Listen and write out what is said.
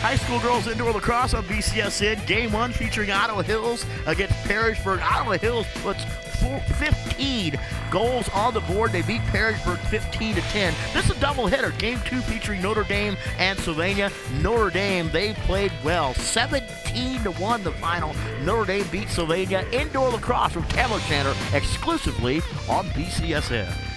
High school girls indoor lacrosse on BCSN. Game one featuring Ottawa Hills against Perrysburg. Ottawa Hills puts 15 goals on the board. They beat Perrysburg 15 to 10. This is a doubleheader. Game two featuring Notre Dame and Sylvania. Notre Dame, they played well. 17 to 1 the final. Notre Dame beat Sylvania indoor lacrosse from Camo Center exclusively on BCSN.